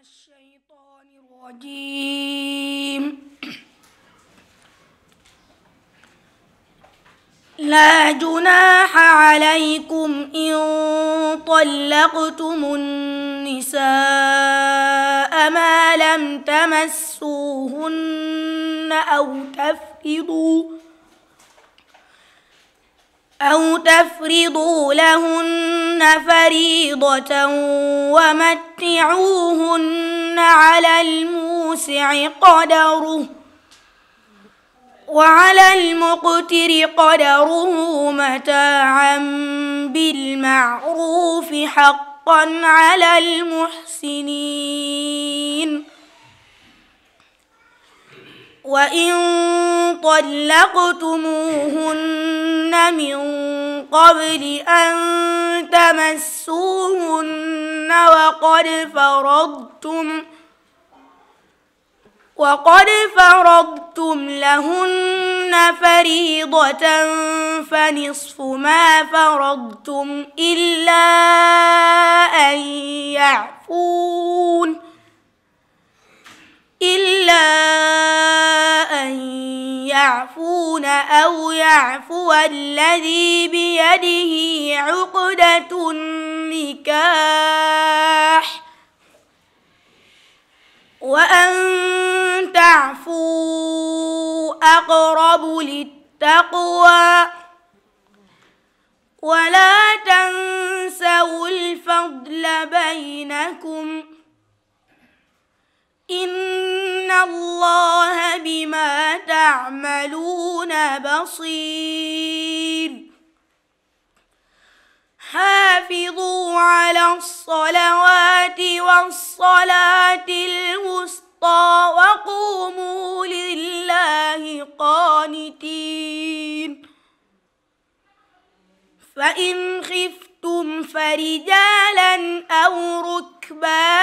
الشيطان الرجيم. لا جناح عليكم إن طلقتم النساء ما لم تمسوهن أو تفرضوا أو تفرضوا لهن فريضة ومتعوهن على الموسع قدره وعلى المقتر قدره متاعا بالمعروف حقا على المحسنين. وإن طلقتموهن من قبل أن تمسوهن وقد فرضتم وقد فرضتم لهن فريضة فنصف ما فرضتم إلا الذي بيده عقدة النكاح. وأن تعفوا أقرب للتقوى. ولا تنسوا الفضل بينكم. إن الله تعملون بصير. حافظوا على الصلوات والصلاة الوسطى وقوموا لله قانتين. فإن خفتم فرجالا أو ركبانا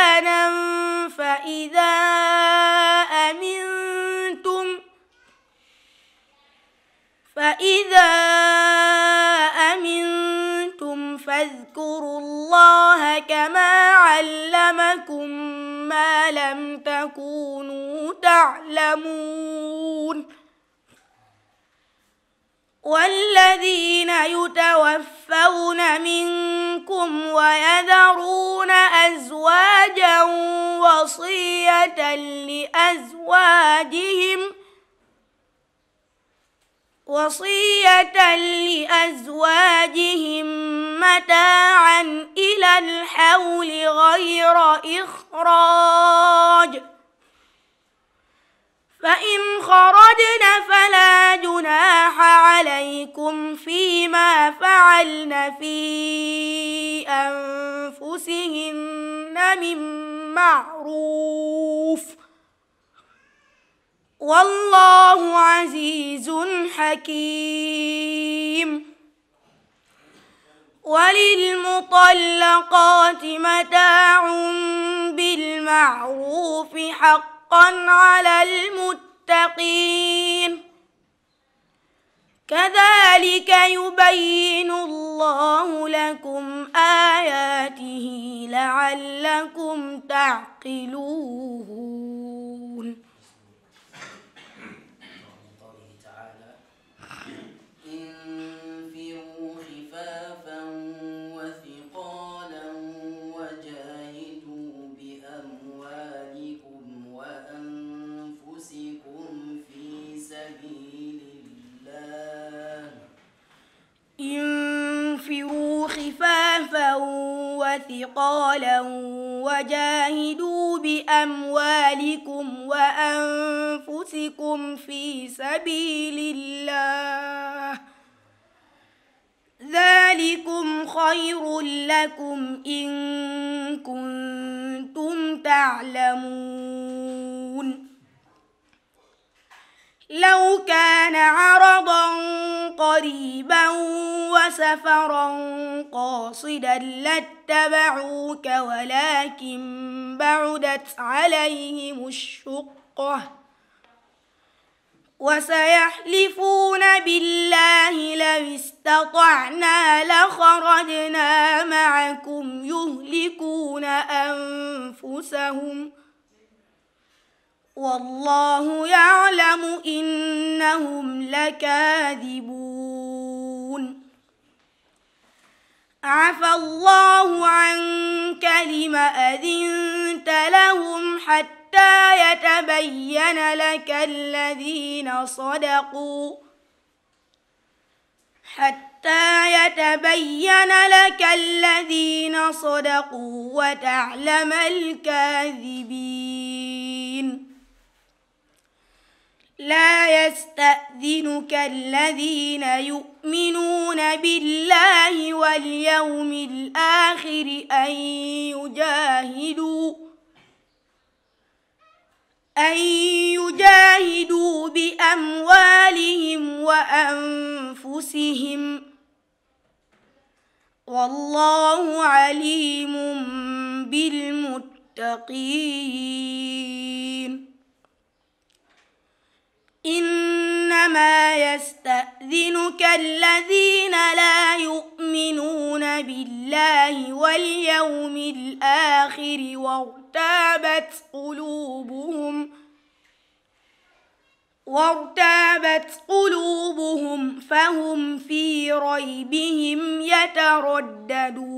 فإذا أمنتم فاذكروا الله كما علمكم ما لم تكونوا تعلمون. والذين يتوفون منكم ويذرون أزواجا وصية لأزواجهم وصية لأزواجهم متاعا إلى الحول غير إخراج. فإن خرجن فلا جناح عليكم فيما فعلن في أنفسهن من معروف. والله عزيز حكيم. وللمطلقات متاع بالمعروف حقا على المتقين. كذلك يبين الله لكم آياته لعلكم تعقلون. وثقالا وجاهدوا بأموالكم وأنفسكم في سبيل الله ذلكم خير لكم إن كنتم تعلمون لو كان عرضا قريبا وسفرا قاصدا لاتبعوك ولكن بعدت عليهم الشقة. وسيحلفون بالله لو استطعنا لخرجنا معكم يهلكون أنفسهم. والله يعلم إنهم لكاذبون. عفى الله عنك لم أذنت لهم حتى يتبين لك الذين صدقوا. حتى يتبين لك الذين صدقوا وتعلم الكاذبين. لا يستأذنك الذين يؤمنون بالله واليوم الآخر أن يجاهدوا أن يجاهدوا بأموالهم وأنفسهم. والله عليم بالمتقين. إنما يستأذنك الذين لا يؤمنون بالله واليوم الآخر وارتابت قلوبهم وارتابت قلوبهم فهم في ريبهم يترددون.